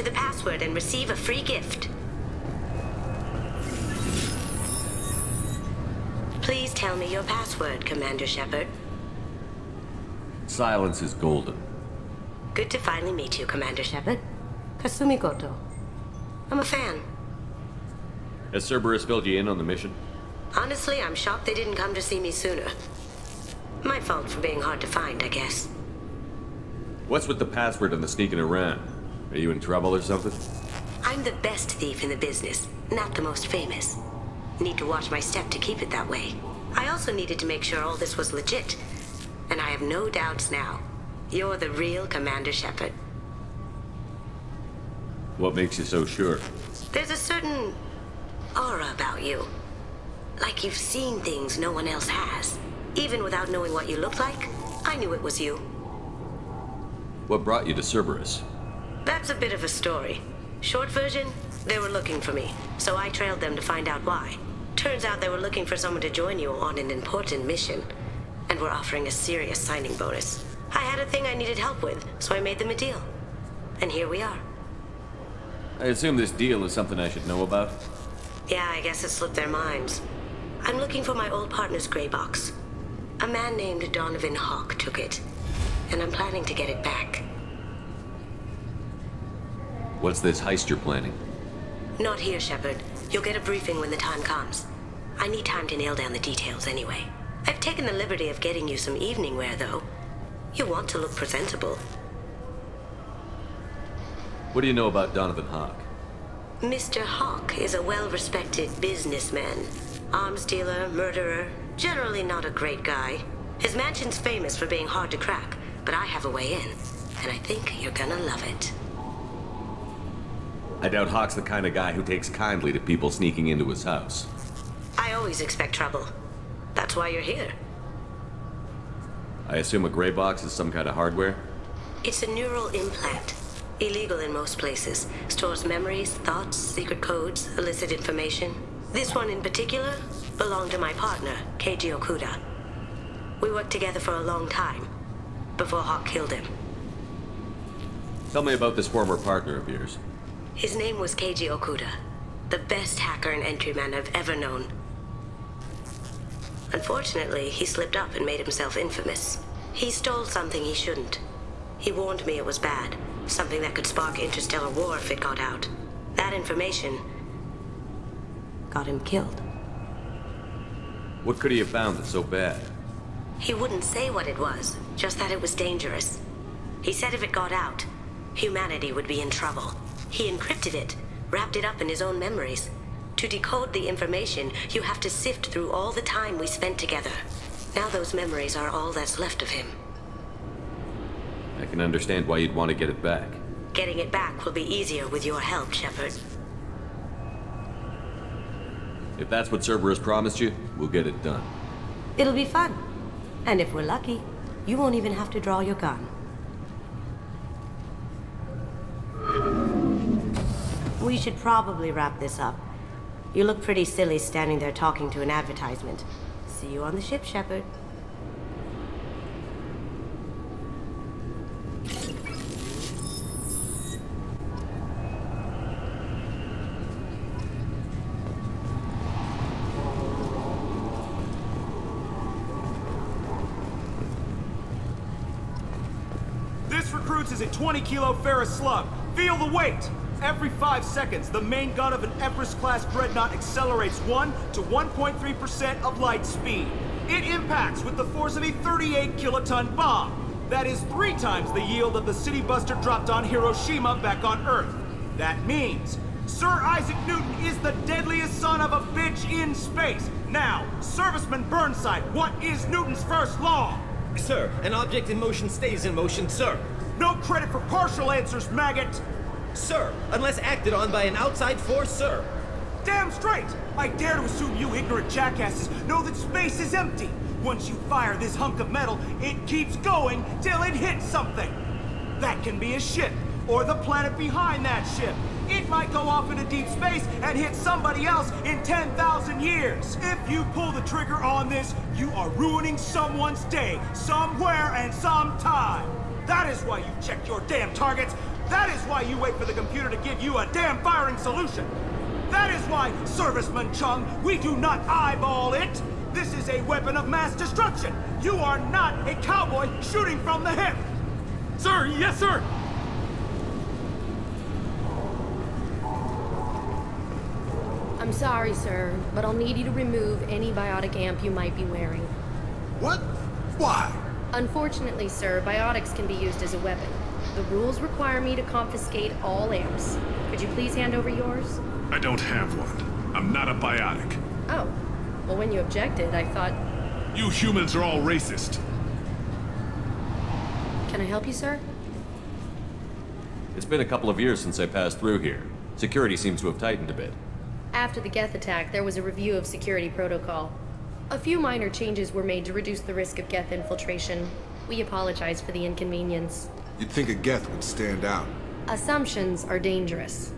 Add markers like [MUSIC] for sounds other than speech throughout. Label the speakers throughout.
Speaker 1: Commander Enter the password and receive a free gift. Please tell me your password, Commander Shepard.
Speaker 2: Silence is golden.
Speaker 1: Good to finally meet you, Commander Shepard. Kasumi Goto. I'm a fan.
Speaker 2: Has Cerberus filled you in on the mission?
Speaker 1: Honestly, I'm shocked they didn't come to see me sooner. My fault for being hard to find, I guess.
Speaker 2: What's with the password and the sneaking around? Are you in trouble or something?
Speaker 1: I'm the best thief in the business, not the most famous. Need to watch my step to keep it that way. I also needed to make sure all this was legit. And I have no doubts now. You're the real Commander Shepard.
Speaker 2: What makes you so sure?
Speaker 1: There's a certain aura about you. Like you've seen things no one else has. Even without knowing what you looked like, I knew it was you.
Speaker 2: What brought you to Cerberus?
Speaker 1: That's a bit of a story. Short version, they were looking for me, so I trailed them to find out why. Turns out they were looking for someone to join you on an important mission, and were offering a serious signing bonus. I had a thing I needed help with, so I made them a deal. And here we are.
Speaker 2: I assume this deal is something I should know about?
Speaker 1: Yeah, I guess it slipped their minds. I'm looking for my old partner's gray box. A man named Donovan Hawk took it, and I'm planning to get it back.
Speaker 2: What's this heist you're planning?
Speaker 1: Not here, Shepard. You'll get a briefing when the time comes. I need time to nail down the details anyway. I've taken the liberty of getting you some evening wear, though. You want to look presentable.
Speaker 2: What do you know about Donovan Hawk?
Speaker 1: Mr. Hawk is a well-respected businessman. Arms dealer, murderer, generally not a great guy. His mansion's famous for being hard to crack, but I have a way in, and I think you're gonna love it.
Speaker 2: I doubt Hawk's the kind of guy who takes kindly to people sneaking into his house.
Speaker 1: I always expect trouble. That's why you're here.
Speaker 2: I assume a gray box is some kind of hardware?
Speaker 1: It's a neural implant. Illegal in most places. Stores memories, thoughts, secret codes, illicit information. This one in particular belonged to my partner, Keiji Okuda. We worked together for a long time, before Hawk killed him.
Speaker 2: Tell me about this former partner of yours.
Speaker 1: His name was Keiji Okuda, the best hacker and entryman I've ever known. Unfortunately, he slipped up and made himself infamous. He stole something he shouldn't. He warned me it was bad, something that could spark interstellar war if it got out. That information got him killed.
Speaker 2: What could he have found that's so bad?
Speaker 1: He wouldn't say what it was, just that it was dangerous. He said if it got out, humanity would be in trouble. He encrypted it, wrapped it up in his own memories. To decode the information, you have to sift through all the time we spent together. Now those memories are all that's left of him.
Speaker 2: I can understand why you'd want to get it back.
Speaker 1: Getting it back will be easier with your help, Shepard.
Speaker 2: If that's what Cerberus promised you, we'll get it done.
Speaker 1: It'll be fun. And if we're lucky, you won't even have to draw your gun. We should probably wrap this up. You look pretty silly standing there talking to an advertisement. See you on the ship, Shepard.
Speaker 3: This recruits is a 20 kilo ferrous slug. Feel the weight! Every five seconds, the main gun of an Everest-class dreadnought accelerates 1 to 1.3% of light speed. It impacts with the force of a 38 kiloton bomb. That is three times the yield of the city buster dropped on Hiroshima back on Earth. That means Sir Isaac Newton is the deadliest son of a bitch in space. Now, Serviceman Burnside, what is Newton's first law?
Speaker 4: Sir, an object in motion stays in motion, sir.
Speaker 3: No credit for partial answers, maggot!
Speaker 4: Sir, unless acted on by an outside force, sir.
Speaker 3: Damn straight! I dare to assume you ignorant jackasses know that space is empty. Once you fire this hunk of metal, it keeps going till it hits something. That can be a ship, or the planet behind that ship. It might go off into deep space and hit somebody else in 10,000 years. If you pull the trigger on this, you are ruining someone's day, somewhere and sometime. That is why you check your damn targets That is why you wait for the computer to give you a damn firing solution. That is why, Serviceman Chung, we do not eyeball it. This is a weapon of mass destruction. You are not a cowboy shooting from the hip.
Speaker 5: Sir, yes, sir!
Speaker 6: I'm sorry, sir, but I'll need you to remove any biotic amp you might be wearing.
Speaker 7: What? Why?
Speaker 6: Unfortunately, sir, biotics can be used as a weapon. The rules require me to confiscate all amps. Could you please hand over yours?
Speaker 7: I don't have one. I'm not a biotic.
Speaker 6: Oh. Well, when you objected, I thought...
Speaker 7: You humans are all racist.
Speaker 6: Can I help you, sir?
Speaker 2: It's been a couple of years since I passed through here. Security seems to have tightened a bit.
Speaker 6: After the Geth attack, there was a review of security protocol. A few minor changes were made to reduce the risk of Geth infiltration. We apologize for the inconvenience.
Speaker 8: You'd think a Geth would stand out.
Speaker 6: Assumptions are dangerous.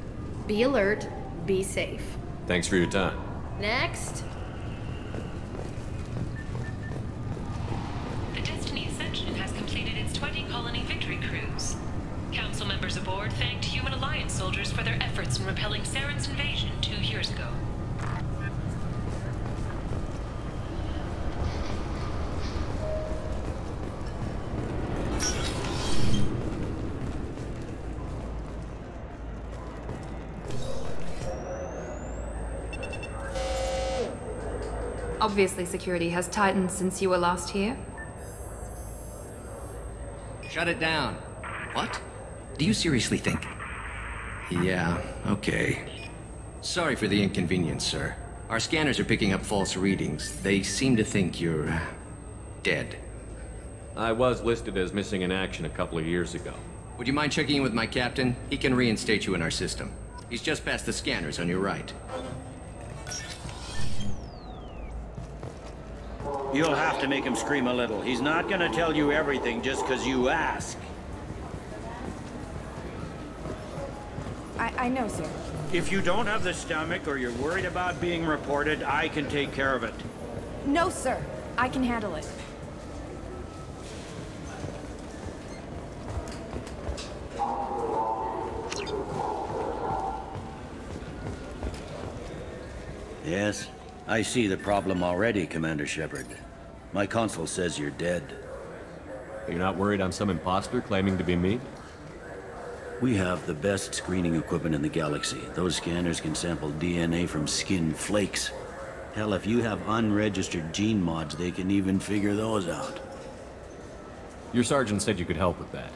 Speaker 6: Be alert, be safe.
Speaker 2: Thanks for your time.
Speaker 6: Next.
Speaker 9: The Destiny Ascension has completed its 20 colony victory cruise. Council members aboard thanked Human Alliance soldiers for their efforts in repelling Saren's invasion
Speaker 10: Obviously, security has tightened since you were last here.
Speaker 11: Shut it down. What? Do you seriously think? Yeah, okay. Sorry for the inconvenience, sir. Our scanners are picking up false readings. They seem to think you're... Uh, dead.
Speaker 2: I was listed as missing in action a couple of years ago.
Speaker 11: Would you mind checking in with my captain? He can reinstate you in our system. He's just past the scanners on your right.
Speaker 12: You'll have to make him scream a little. He's not gonna tell you everything just because you ask.
Speaker 13: I, I know, sir.
Speaker 12: If you don't have the stomach or you're worried about being reported, I can take care of it.
Speaker 13: No, sir. I can handle it.
Speaker 12: Yes, I see the problem already, Commander Shepard. My console says you're dead.
Speaker 2: You're not worried I'm some imposter claiming to be me?
Speaker 12: We have the best screening equipment in the galaxy. Those scanners can sample DNA from skin flakes. Hell, if you have unregistered gene mods, they can even figure those out.
Speaker 2: Your sergeant said you could help with that.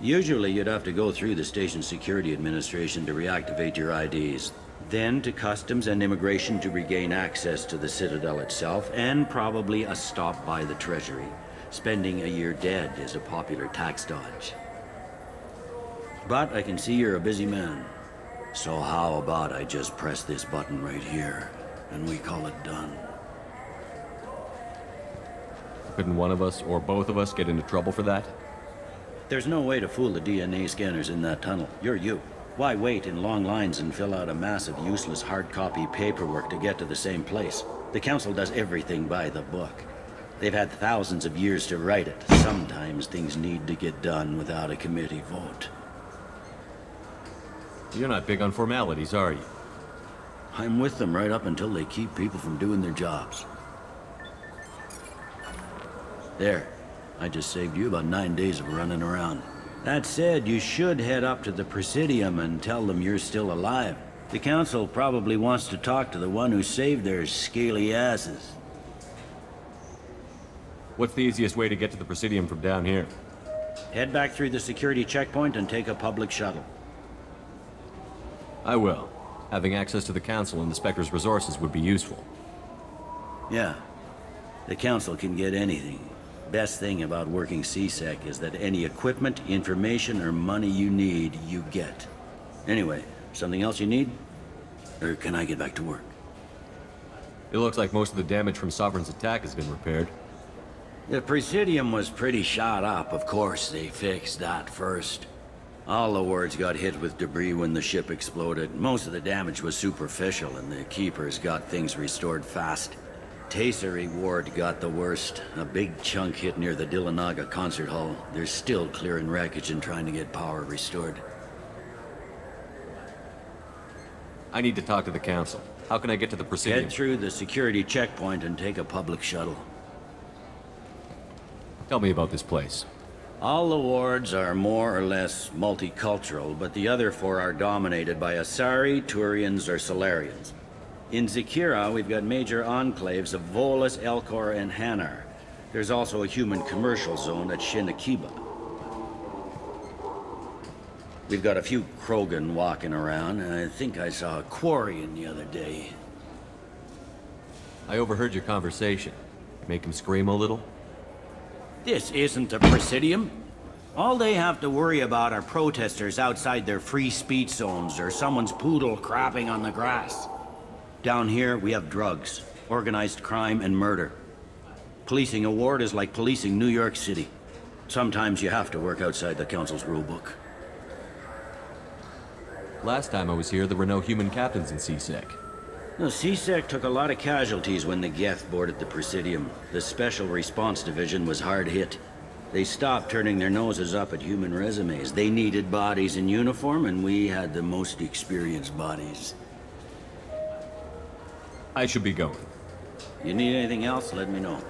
Speaker 12: Usually you'd have to go through the station security administration to reactivate your IDs. Then to customs and immigration to regain access to the Citadel itself, and probably a stop by the Treasury. Spending a year dead is a popular tax dodge. But I can see you're a busy man. So how about I just press this button right here, and we call it done?
Speaker 2: Couldn't one of us, or both of us, get into trouble for that?
Speaker 12: There's no way to fool the DNA scanners in that tunnel. You're you. Why wait in long lines and fill out a mass of useless hard copy paperwork to get to the same place? The Council does everything by the book. They've had thousands of years to write it. Sometimes things need to get done without a committee vote.
Speaker 2: You're not big on formalities, are you?
Speaker 12: I'm with them right up until they keep people from doing their jobs. There. I just saved you about nine days of running around. That said, you should head up to the Presidium and tell them you're still alive. The Council probably wants to talk to the one who saved their scaly asses.
Speaker 2: What's the easiest way to get to the Presidium from down here?
Speaker 12: Head back through the security checkpoint and take a public shuttle.
Speaker 2: I will. Having access to the Council and the Spectre's resources would be useful.
Speaker 12: Yeah. The Council can get anything. Best thing about working C-Sec is that any equipment, information, or money you need, you get. Anyway, something else you need? Or can I get back to work?
Speaker 2: It looks like most of the damage from Sovereign's attack has been repaired.
Speaker 12: The Presidium was pretty shot up, of course. They fixed that first. All the wards got hit with debris when the ship exploded. Most of the damage was superficial, and the Keepers got things restored fast. Tayseri Ward got the worst. A big chunk hit near the Dilinaga concert hall. They're still clearing wreckage and trying to get power restored.
Speaker 2: I need to talk to the council. How can I get to the Presidium?
Speaker 12: Get through the security checkpoint and take a public shuttle.
Speaker 2: Tell me about this place.
Speaker 12: All the wards are more or less multicultural, but the other four are dominated by Asari, Turians, or Salarians. In Zakera, we've got major enclaves of Volus, Elcor, and Hanar. There's also a human commercial zone at Shin-Akiba. We've got a few Krogan walking around, and I think I saw a Quarian the other day.
Speaker 2: I overheard your conversation. Make him scream a little?
Speaker 12: This isn't a Presidium. All they have to worry about are protesters outside their free speech zones or someone's poodle crapping on the grass. Down here, we have drugs, organized crime, and murder. Policing a ward is like policing New York City. Sometimes you have to work outside the Council's rulebook.
Speaker 2: Last time I was here, there were no human captains in C-Sec.
Speaker 12: No, C-Sec took a lot of casualties when the Geth boarded the Presidium. The Special Response Division was hard hit. They stopped turning their noses up at human resumes. They needed bodies in uniform, and we had the most experienced bodies.
Speaker 2: I should be going.
Speaker 12: You need anything else, let me know.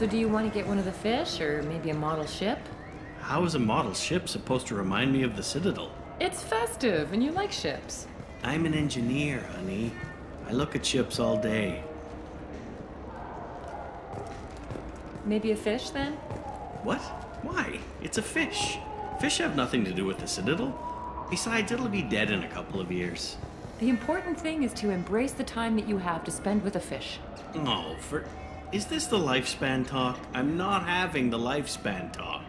Speaker 14: So do you want to get one of the fish, or maybe a model ship?
Speaker 15: How is a model ship supposed to remind me of the Citadel?
Speaker 14: It's festive, and you like ships.
Speaker 15: I'm an engineer, honey. I look at ships all day.
Speaker 14: Maybe a fish, then?
Speaker 15: What? Why? It's a fish. Fish have nothing to do with the Citadel. Besides, it'll be dead in a couple of years.
Speaker 14: The important thing is to embrace the time that you have to spend with a fish.
Speaker 15: Oh, for. Is this the lifespan talk? I'm not having the lifespan talk.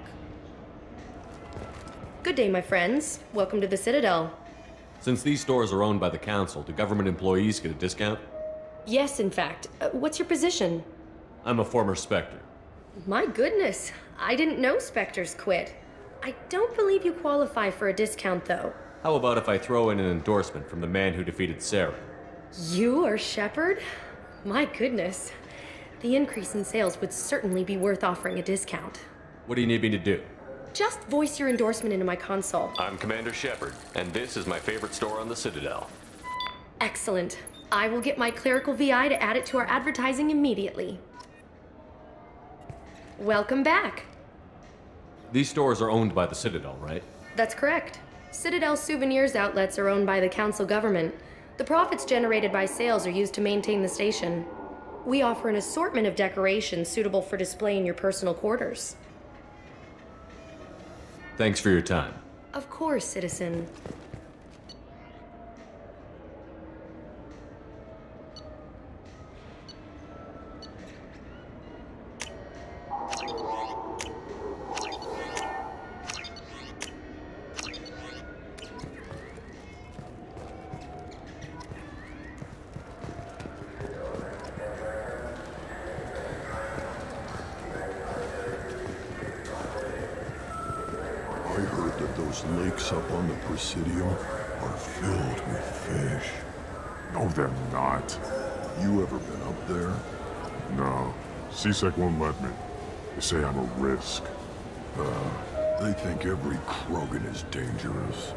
Speaker 6: Good day, my friends. Welcome to the Citadel.
Speaker 2: Since these stores are owned by the Council, do government employees get a discount?
Speaker 6: Yes, in fact. Uh, what's your position?
Speaker 2: I'm a former Spectre.
Speaker 6: My goodness, I didn't know Spectres quit. I don't believe you qualify for a discount, though.
Speaker 2: How about if I throw in an endorsement from the man who defeated Saren?
Speaker 6: You are Shepard? My goodness. The increase in sales would certainly be worth offering a discount.
Speaker 2: What do you need me to do?
Speaker 6: Just voice your endorsement into my console.
Speaker 2: I'm Commander Shepard, and this is my favorite store on the Citadel.
Speaker 6: Excellent. I will get my clerical VI to add it to our advertising immediately. Welcome back.
Speaker 2: These stores are owned by the Citadel, right?
Speaker 6: That's correct. Citadel souvenirs outlets are owned by the council government. The profits generated by sales are used to maintain the station. We offer an assortment of decorations suitable for display in your personal quarters.
Speaker 2: Thanks for your time.
Speaker 6: Of course, citizen.
Speaker 16: Those lakes up on the Presidium are filled with fish.
Speaker 17: No, they're not.
Speaker 16: You ever been up there?
Speaker 17: No. C-Sec won't let me. They say I'm a risk.
Speaker 16: Uh, they think every Krogan is dangerous.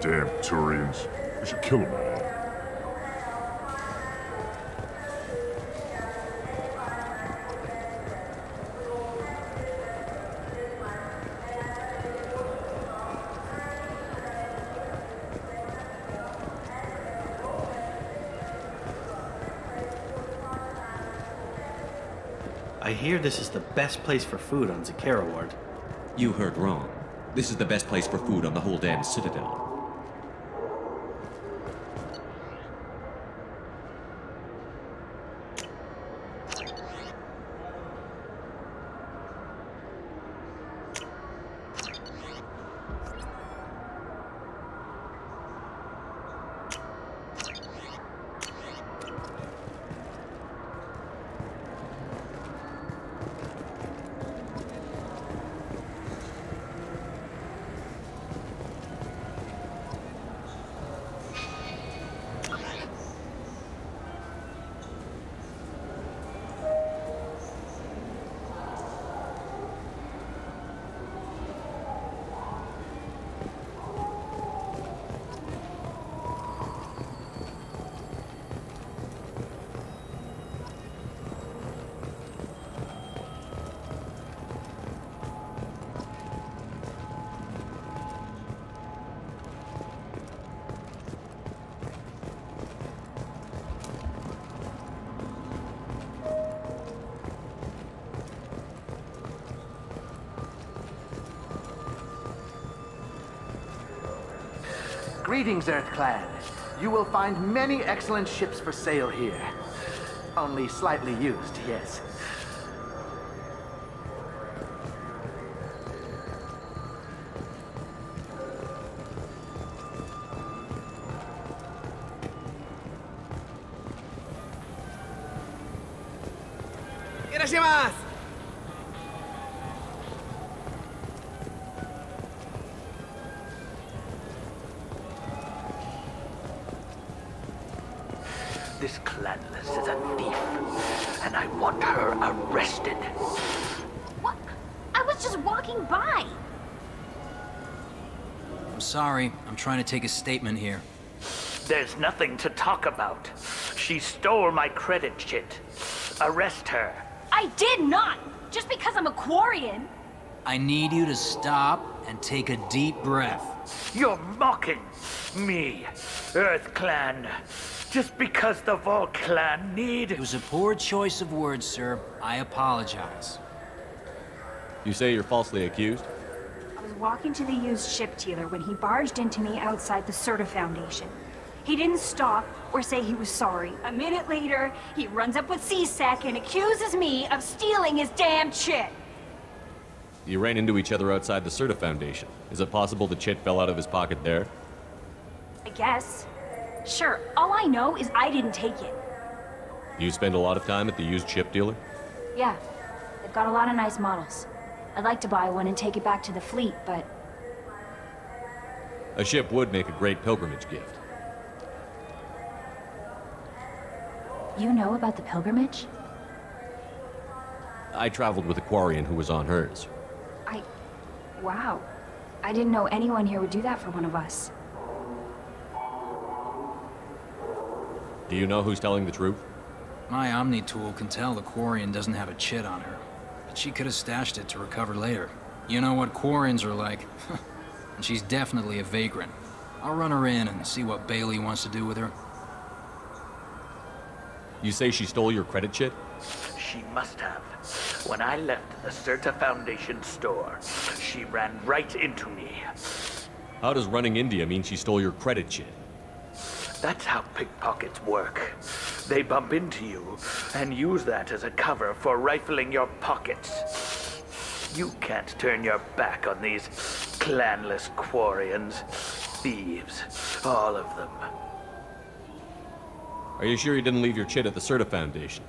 Speaker 17: Damn Turians. We should kill them all.
Speaker 15: Hear this is the best place for food on Zakera Ward.
Speaker 2: You heard wrong. This is the best place for food on the whole damn Citadel.
Speaker 18: Greetings, Earth Clan. You will find many excellent ships for sale here. Only slightly used, yes.
Speaker 19: Trying to take a statement here.
Speaker 18: There's nothing to talk about. She stole my credit chit. Arrest her.
Speaker 20: I did not. Just because I'm a Quarian.
Speaker 19: I need you to stop and take a deep breath.
Speaker 18: You're mocking me, Earth Clan. Just because the Vol Clan need...
Speaker 19: It was a poor choice of words, sir. I apologize.
Speaker 2: You say you're falsely accused?
Speaker 21: Walking to the used ship dealer when he barged into me outside the Sirta Foundation. He didn't stop or say he was sorry. A minute later, he runs up with C-Sec and accuses me of stealing his damn chit.
Speaker 2: You ran into each other outside the Sirta Foundation. Is it possible the chit fell out of his pocket there?
Speaker 21: I guess. Sure, all I know is I didn't take it.
Speaker 2: You spend a lot of time at the used chip dealer?
Speaker 21: Yeah, they've got a lot of nice models. I'd like to buy one and take it back to the fleet, but
Speaker 2: A ship would make a great pilgrimage gift.
Speaker 21: you know about the pilgrimage?
Speaker 2: I traveled with a Quarian who was on hers.
Speaker 21: I... Wow. I didn't know anyone here would do that for one of us.
Speaker 2: Do you know who's telling the truth?
Speaker 19: My Omni tool can tell the Quarian doesn't have a chit on her, but she could have stashed it to recover later. You know what Quarians are like. [LAUGHS] and she's definitely a vagrant. I'll run her in and see what Bailey wants to do with her.
Speaker 2: You say she stole your credit chit?
Speaker 18: She must have. When I left the Sirta Foundation store, she ran right into me.
Speaker 2: How does running India mean she stole your credit chit?
Speaker 18: That's how pickpockets work. They bump into you and use that as a cover for rifling your pockets. You can't turn your back on these clanless Quarians. Thieves, all of them.
Speaker 2: Are you sure you didn't leave your chit at the Sirta Foundation?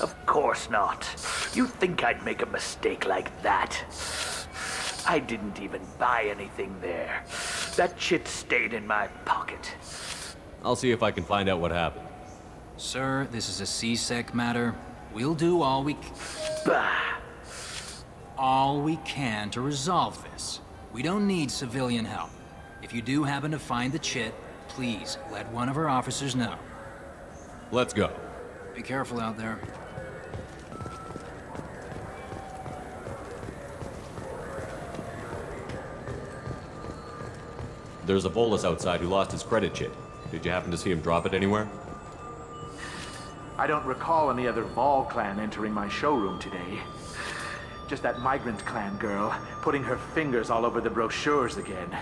Speaker 18: Of course not. You think I'd make a mistake like that? I didn't even buy anything there. That chit stayed in my pocket.
Speaker 2: I'll see if I can find out what happened.
Speaker 19: Sir, this is a C-Sec matter. We'll do all we
Speaker 18: Bah!
Speaker 19: all we can to resolve this. We don't need civilian help. If you do happen to find the chit, please let one of our officers know.
Speaker 2: Let's go.
Speaker 19: Be careful out there.
Speaker 2: There's a Volus outside who lost his credit chit. Did you happen to see him drop it anywhere?
Speaker 22: I don't recall any other Vol clan entering my showroom today. Just that migrant clan girl putting her fingers all over the brochures again.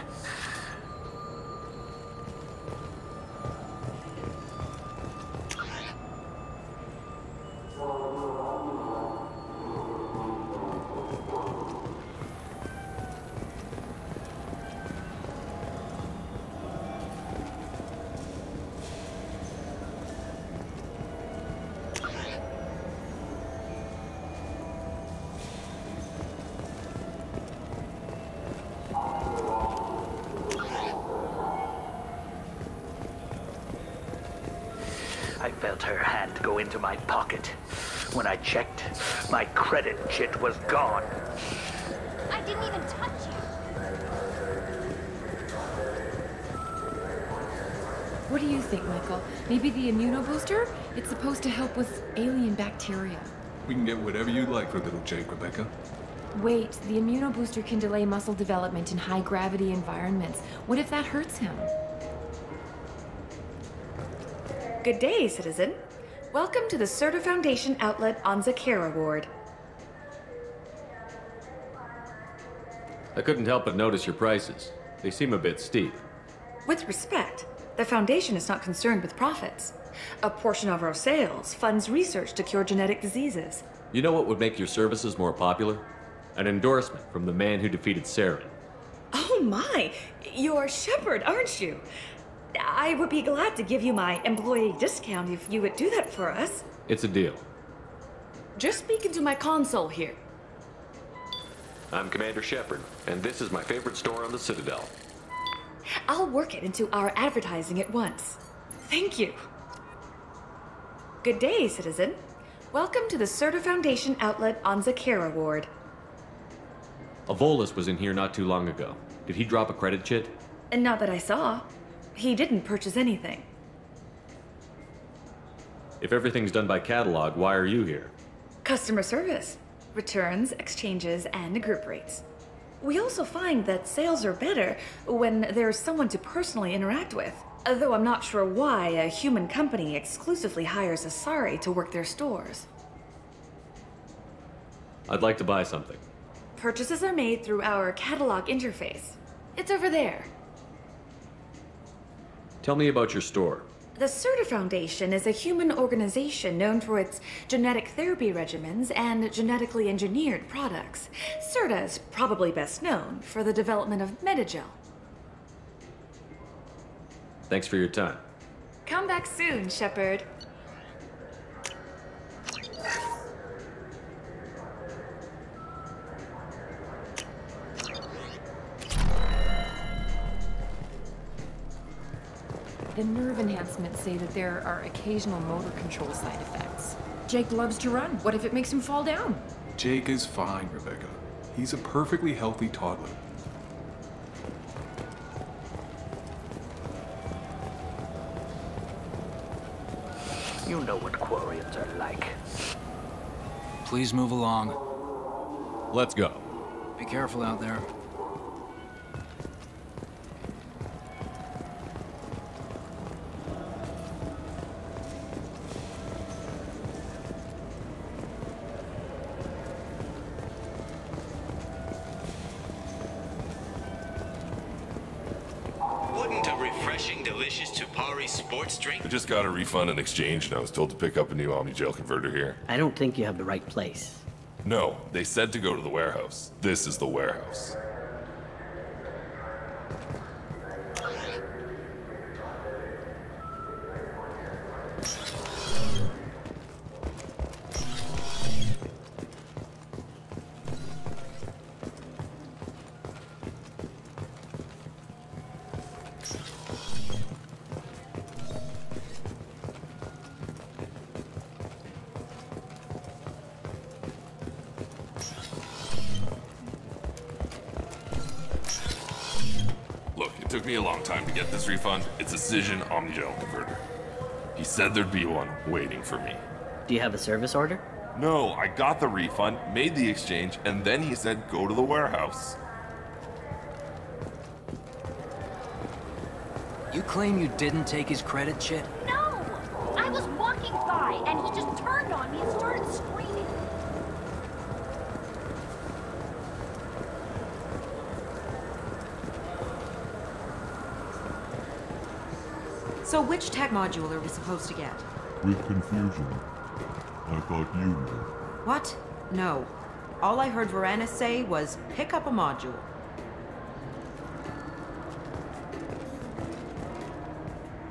Speaker 18: Her hand go into my pocket. When I checked, my credit chit was gone.
Speaker 20: I didn't even touch you.
Speaker 14: What do you think, Michael? Maybe the immunobooster? It's supposed to help with alien bacteria.
Speaker 23: We can get whatever you'd like for little Jake, Rebecca.
Speaker 14: Wait, the immunobooster can delay muscle development in high gravity environments. What if that hurts him?
Speaker 24: Good day, citizen. Welcome to the Sirta Foundation outlet on Zakera Ward.
Speaker 2: I couldn't help but notice your prices. They seem a bit steep.
Speaker 24: With respect, the Foundation is not concerned with profits. A portion of our sales funds research to cure genetic diseases.
Speaker 2: You know what would make your services more popular? An endorsement from the man who defeated Saren.
Speaker 24: Oh my! You're Shepard, aren't you? I would be glad to give you my employee discount if you would do that for us.
Speaker 2: It's a deal.
Speaker 24: Just speak into my console here.
Speaker 2: I'm Commander Shepard, and this is my favorite store on the Citadel.
Speaker 24: I'll work it into our advertising at once. Thank you. Good day, citizen. Welcome to the Sirta Foundation outlet on Zakera Ward.
Speaker 2: A Volus was in here not too long ago. Did he drop a credit chit?
Speaker 24: And not that I saw. He didn't purchase anything.
Speaker 2: If everything's done by catalog, why are you here?
Speaker 24: Customer service, returns, exchanges, and group rates. We also find that sales are better when there's someone to personally interact with. Though I'm not sure why a human company exclusively hires Asari to work their stores.
Speaker 2: I'd like to buy something.
Speaker 24: Purchases are made through our catalog interface. It's over there.
Speaker 2: Tell me about your store.
Speaker 24: The Sirta Foundation is a human organization known for its genetic therapy regimens and genetically engineered products. Sirta is probably best known for the development of Medigel.
Speaker 2: Thanks for your time.
Speaker 24: Come back soon, Shepard.
Speaker 14: The nerve enhancements say that there are occasional motor control side effects. Jake loves to run. What if it makes him fall down?
Speaker 23: Jake is fine, Rebecca. He's a perfectly healthy toddler.
Speaker 18: You know what Quarians are like.
Speaker 19: Please move along.
Speaker 2: Let's go.
Speaker 19: Be careful out there.
Speaker 17: Got a refund and exchange, and I was told to pick up a new Omnigel converter here.
Speaker 25: I don't think you have the right place.
Speaker 17: No, they said to go to the warehouse. This is the warehouse. Refund. It's a Omnigel converter. He said there'd be one waiting for me.
Speaker 25: Do you have a service order?
Speaker 17: No, I got the refund, made the exchange, and then he said go to the warehouse.
Speaker 19: You claim you didn't take his credit chit?
Speaker 20: No! I was walking by and he
Speaker 26: So which tech module are we supposed to get?
Speaker 27: With confusion. I thought you knew.
Speaker 26: What? No. All I heard Varanus say was, pick up a module.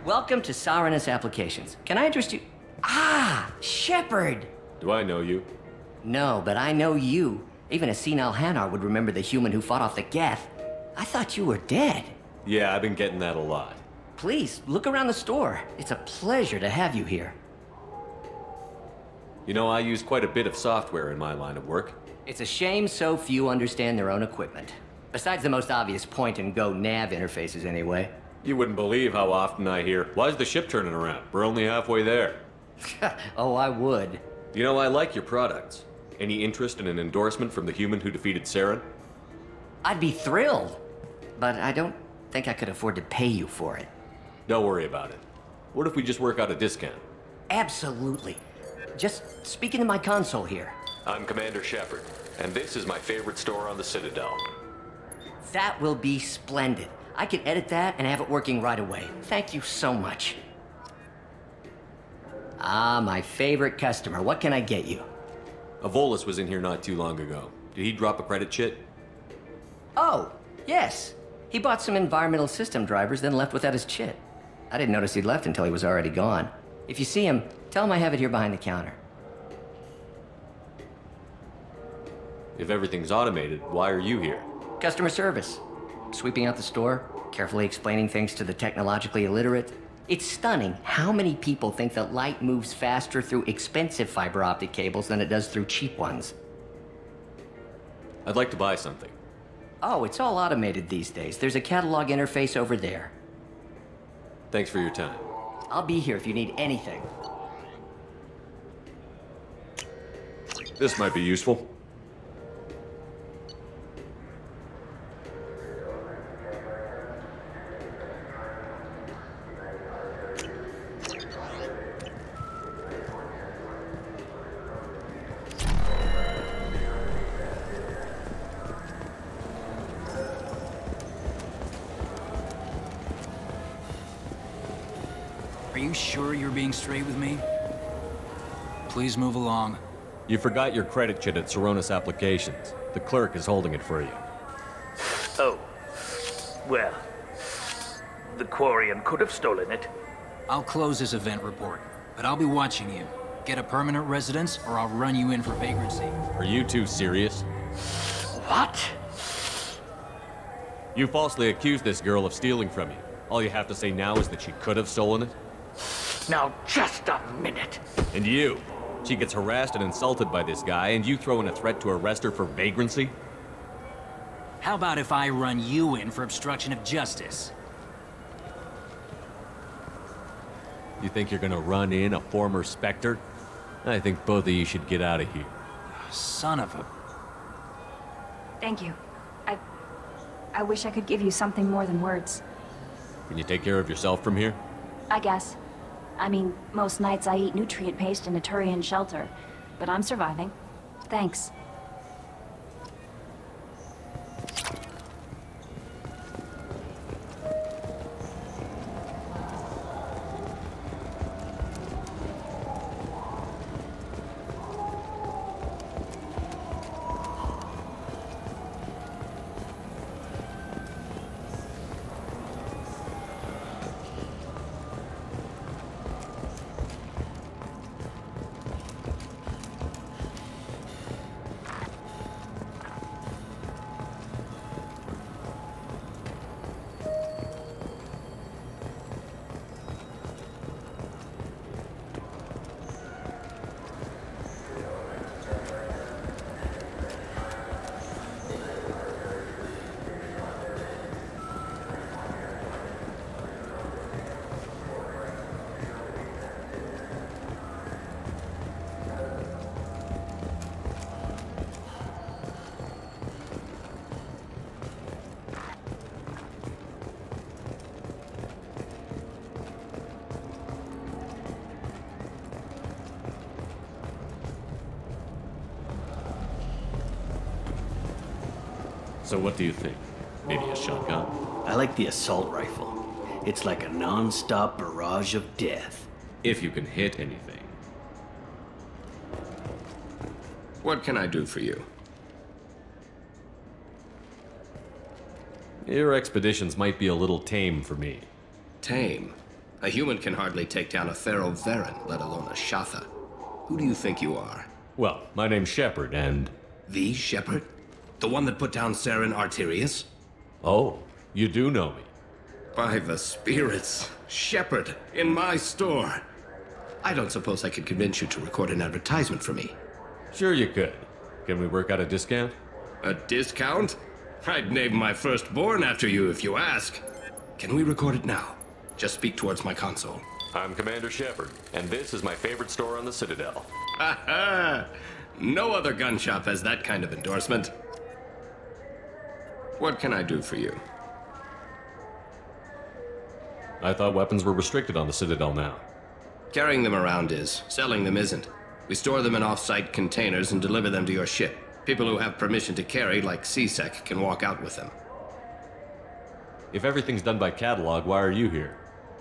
Speaker 28: Welcome to Saronis Applications. Can I interest you? Ah, Shepard!
Speaker 2: Do I know you?
Speaker 28: No, but I know you. Even a senile Hanar would remember the human who fought off the Geth. I thought you were dead.
Speaker 2: Yeah, I've been getting that a lot.
Speaker 28: Please, look around the store. It's a pleasure to have you here.
Speaker 2: You know, I use quite a bit of software in my line of work.
Speaker 28: It's a shame so few understand their own equipment. Besides the most obvious point and go nav interfaces, anyway.
Speaker 2: You wouldn't believe how often I hear, Why's the ship turning around? We're only halfway there. [LAUGHS]
Speaker 28: oh, I would.
Speaker 2: You know, I like your products. Any interest in an endorsement from the human who defeated Saren?
Speaker 28: I'd be thrilled. But I don't think I could afford to pay you for it.
Speaker 2: Don't worry about it. What if we just work out a discount?
Speaker 28: Absolutely. Just speaking to my console here.
Speaker 2: I'm Commander Shepard, and this is my favorite store on the Citadel.
Speaker 28: That will be splendid. I can edit that and have it working right away. Thank you so much. Ah, my favorite customer. What can I get you?
Speaker 2: A Volus was in here not too long ago. Did he drop a credit chit?
Speaker 28: Oh, yes. He bought some environmental system drivers, then left without his chit. I didn't notice he'd left until he was already gone. If you see him, tell him I have it here behind the counter.
Speaker 2: If everything's automated, why are you here?
Speaker 28: Customer service. Sweeping out the store, carefully explaining things to the technologically illiterate. It's stunning how many people think that light moves faster through expensive fiber optic cables than it does through cheap ones.
Speaker 2: I'd like to buy something.
Speaker 28: Oh, it's all automated these days. There's a catalog interface over there.
Speaker 2: Thanks for your time.
Speaker 28: I'll be here if you need anything.
Speaker 2: This might be useful. You forgot your credit chit at Saronis Applications. The clerk is holding it for you.
Speaker 18: Oh. Well. The Quarian could have stolen it.
Speaker 19: I'll close this event report, but I'll be watching you. Get a permanent residence, or I'll run you in for vagrancy.
Speaker 2: Are you two serious?
Speaker 18: What?
Speaker 2: You falsely accused this girl of stealing from you. All you have to say now is that she could have stolen it?
Speaker 18: Now, just a minute.
Speaker 2: And you? She gets harassed and insulted by this guy, and you throw in a threat to arrest her for vagrancy?
Speaker 19: How about if I run you in for obstruction of justice?
Speaker 2: You think you're gonna run in a former Spectre? I think both of you should get out of here.
Speaker 19: Son of a...
Speaker 21: Thank you. I... I wish I could give you something more than words.
Speaker 2: Can you take care of yourself from here?
Speaker 21: I guess. I mean, most nights I eat nutrient paste in a Turian shelter, but I'm surviving. Thanks.
Speaker 2: So what do you think? Maybe a shotgun?
Speaker 15: I like the assault rifle.
Speaker 29: It's like a non-stop barrage of death.
Speaker 2: If you can hit anything.
Speaker 11: What can I do for you?
Speaker 2: Your expeditions might be a little tame for me.
Speaker 11: Tame? A human can hardly take down a feral varren, let alone a Shatha. Who do you think you are?
Speaker 2: Well, my name's Shepard, and...
Speaker 11: The Shepard? The one that put down Saren Arterius?
Speaker 2: Oh, you do know me.
Speaker 11: By the spirits. Shepard, in my store. I don't suppose I could convince you to record an advertisement for me.
Speaker 2: Sure you could. Can we work out a discount?
Speaker 11: A discount? I'd name my firstborn after you if you ask. Can we record it now? Just speak towards my console.
Speaker 2: I'm Commander Shepard, and this is my favorite store on the Citadel.
Speaker 11: Ha [LAUGHS] ha! No other gun shop has that kind of endorsement. What can I do for you?
Speaker 2: I thought weapons were restricted on the Citadel now.
Speaker 11: Carrying them around is. Selling them isn't. We store them in off-site containers and deliver them to your ship. People who have permission to carry, like C-Sec, can walk out with them.
Speaker 2: If everything's done by catalog, why are you here?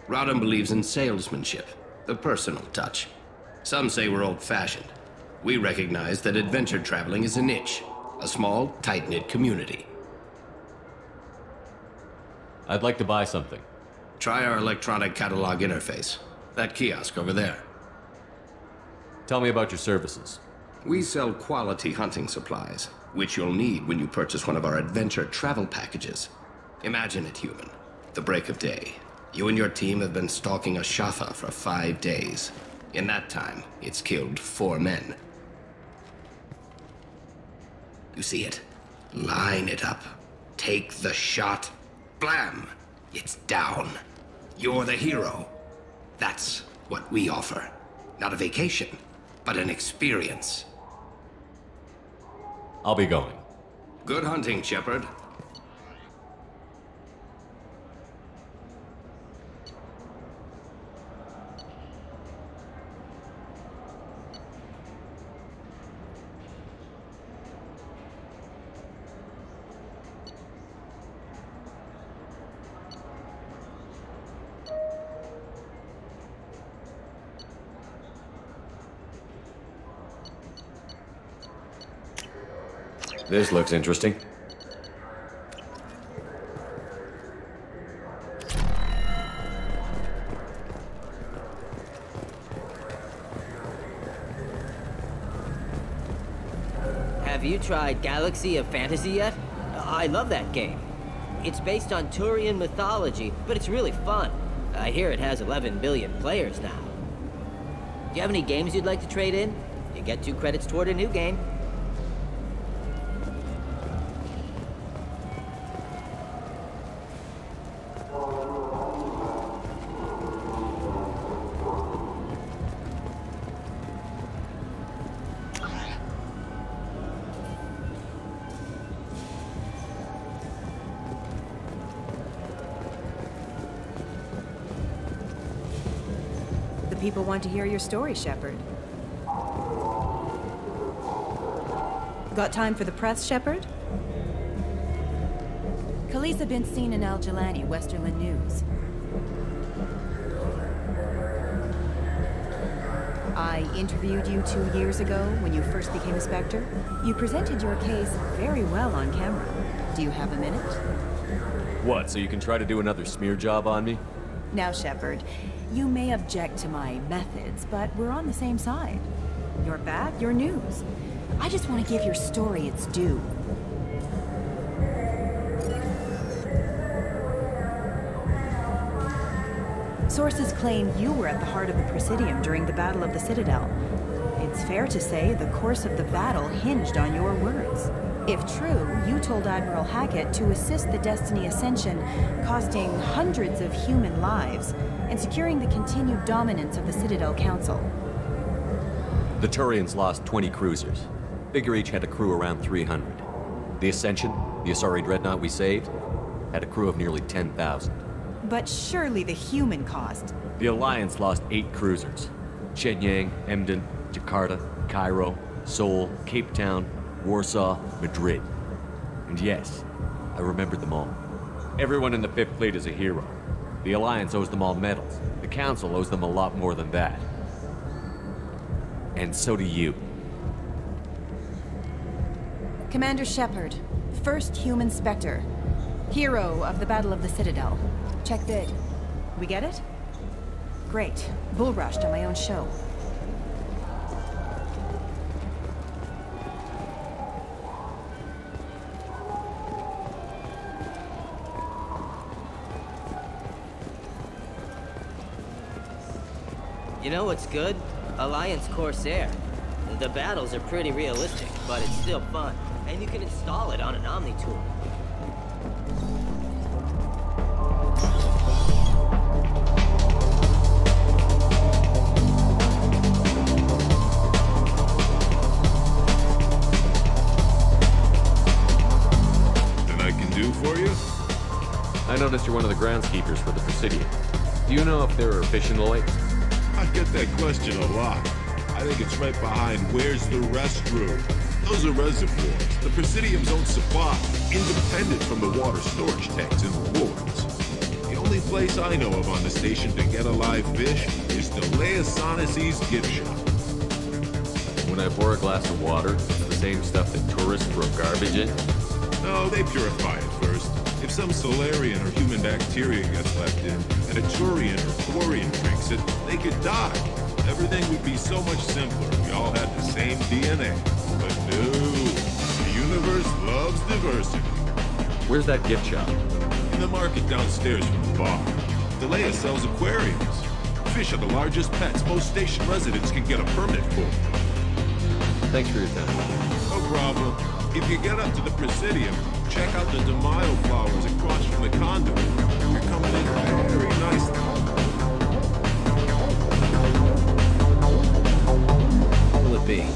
Speaker 11: Rodam believes in salesmanship, the personal touch. Some say we're old-fashioned. We recognize that adventure traveling is a niche, a small, tight-knit community.
Speaker 2: I'd like to buy something.
Speaker 11: Try our electronic catalog interface. That kiosk over there.
Speaker 2: Tell me about your services.
Speaker 11: We sell quality hunting supplies, which you'll need when you purchase one of our adventure travel packages. Imagine it, human. The break of day. You and your team have been stalking a Shafa for five days. In that time, it's killed four men. You see it? Line it up. Take the shot. Blam! It's down. You're the hero. That's what we offer. Not a vacation, but an experience.
Speaker 2: I'll be going.
Speaker 11: Good hunting, Shepard.
Speaker 2: This looks interesting.
Speaker 30: Have you tried Galaxy of Fantasy yet? I love that game. It's based on Turian mythology, but it's really fun. I hear it has 11 billion players now. Do you have any games you'd like to trade in? You get two credits toward a new game.
Speaker 26: Want to hear your story, Shepard. Got time for the press, Shepard? Khalisah bint Sinan al-Jilani, Westerland News. I interviewed you two years ago when you first became a Spectre. You presented your case very well on camera. Do you have a minute?
Speaker 2: What, so you can try to do another smear job on me?
Speaker 26: Now, Shepard, you may object to my methods, but we're on the same side. Your back, your news. I just want to give your story its due. Sources claim you were at the heart of the Presidium during the Battle of the Citadel. It's fair to say the course of the battle hinged on your words. If true, you told Admiral Hackett to assist the Destiny Ascension, costing hundreds of human lives, and securing the continued dominance of the Citadel Council.
Speaker 2: The Turians lost 20 cruisers. Figure each had a crew around 300. The Ascension, the Asari dreadnought we saved, had a crew of nearly 10,000.
Speaker 26: But surely the human cost.
Speaker 2: The Alliance lost eight cruisers. Shenyang, Emden, Jakarta, Cairo, Seoul, Cape Town, Warsaw, Madrid. And yes, I remembered them all. Everyone in the Fifth Fleet is a hero. The Alliance owes them all medals. The Council owes them a lot more than that. And so do you.
Speaker 26: Commander Shepard, first human Spectre. Hero of the Battle of the Citadel. Check bid. We get it? Great. Bull rushed on my own show.
Speaker 30: You know what's good? Alliance Corsair. The battles are pretty realistic, but it's still fun. And you can install it on an Omni tool.
Speaker 31: Nothing I can do for you?
Speaker 2: I noticed you're one of the groundskeepers for the Presidium. Do you know if there are fish in the lake?
Speaker 31: I get that question a lot. I think it's right behind where's the restroom? Those are reservoirs, the Presidium's own supply, independent from the water storage tanks in the wards. The only place I know of on the station to get a live fish is the Lea Sonasy's gift shop.
Speaker 2: When I pour a glass of water, it's the same stuff that tourists throw garbage in?
Speaker 31: No, they purify it first. If some Salarian or human bacteria gets left in, and a Turian or Quarian drinks it, they could die. Everything would be so much simpler if we all had the same DNA. But no, the universe loves diversity.
Speaker 2: Where's that gift shop?
Speaker 31: In the market downstairs from the bar. Delea sells aquariums. Fish are the largest pets most station residents can get a permit for.
Speaker 2: Thanks for your time.
Speaker 31: No problem. If you get up to the Presidium, check out the DeMaio flowers across from the condo. You're coming in very nicely.
Speaker 32: Be?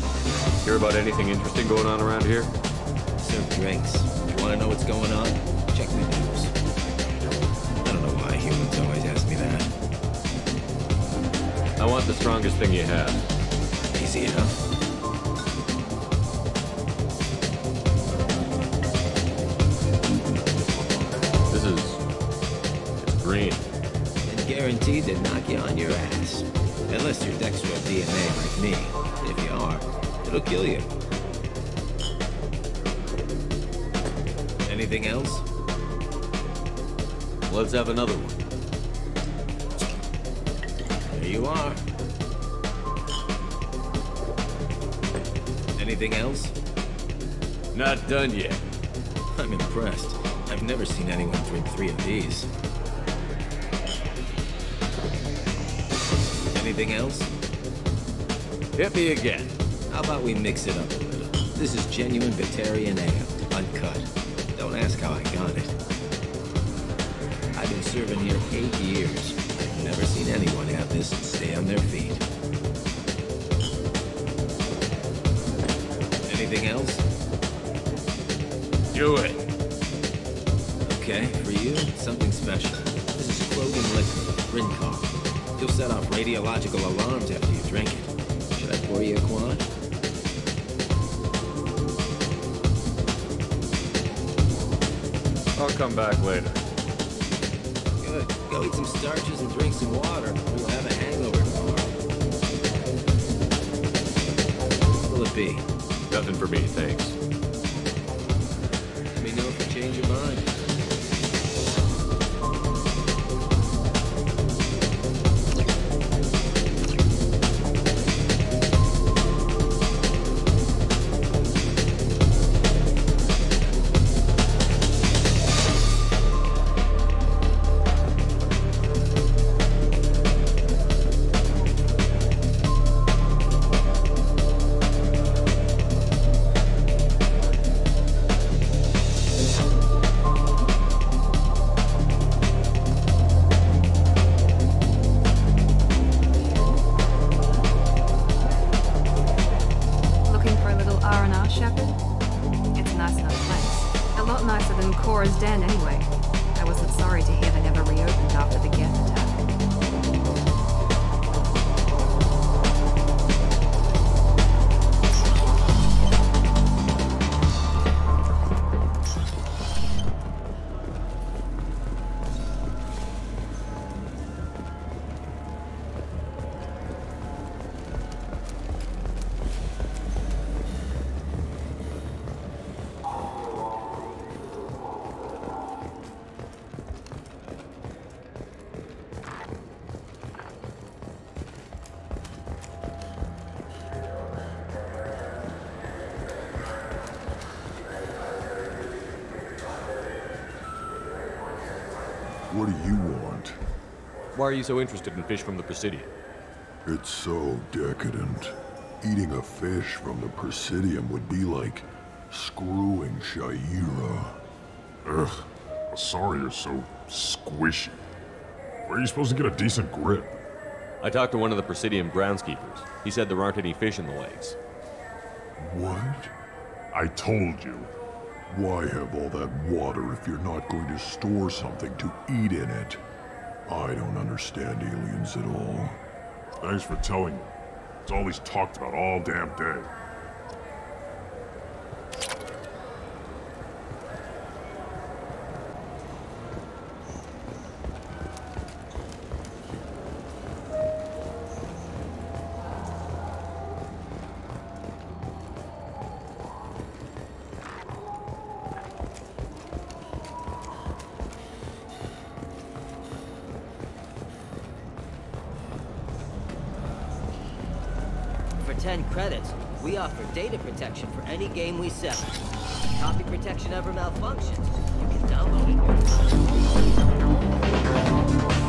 Speaker 2: Hear about anything interesting going on around here?
Speaker 32: Serve drinks. If you want to know what's going on, check the news. I don't know why humans always ask me that.
Speaker 2: I want the strongest thing you have.
Speaker 32: Easy enough.
Speaker 2: This is... it's green.
Speaker 32: And guaranteed to knock you on your ass. Unless you're Dextro DNA like me. If you are, it'll kill you. Anything else?
Speaker 2: Let's have another one.
Speaker 32: There you are. Anything else?
Speaker 2: Not done yet.
Speaker 32: I'm impressed. I've never seen anyone drink three of these. Anything else?
Speaker 2: Hit me again.
Speaker 32: How about we mix it up a little? This is genuine Batarian ale, uncut. Don't ask how I got it. I've been serving here eight years. I've never seen anyone have this stay on their feet. Anything else?
Speaker 2: Do it.
Speaker 32: Okay, for you, something special. This is Krogan liquor, ryncol. You'll set off radiological alarms after you drink it. Should I pour you a quad?
Speaker 2: I'll come back later.
Speaker 32: Good. Go eat some starches and drink some water. You'll have a hangover tomorrow. Will it be?
Speaker 2: Nothing for me, thanks. Why are you so interested in fish from the Presidium?
Speaker 16: It's so decadent. Eating a fish from the Presidium would be like screwing Sha'ira.
Speaker 27: Ugh, Asari is so squishy. Where are you supposed to get a decent grip?
Speaker 2: I talked to one of the Presidium groundskeepers. He said there aren't any fish in the lakes.
Speaker 16: What?
Speaker 27: I told you.
Speaker 16: Why have all that water if you're not going to store something to eat in it? I don't understand aliens at all.
Speaker 27: Thanks for telling me. It's all he's talked about all damn day.
Speaker 30: 10 credits, we offer data protection for any game we sell. Copy protection ever malfunctions, you can download it.